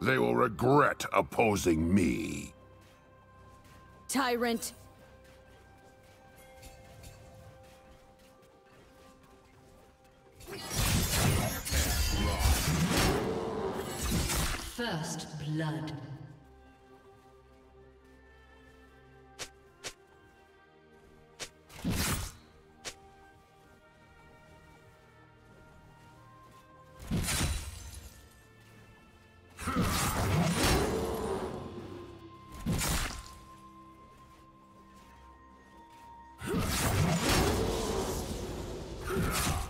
They will regret opposing me. Tyrant! First blood. Yeah.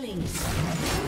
Killing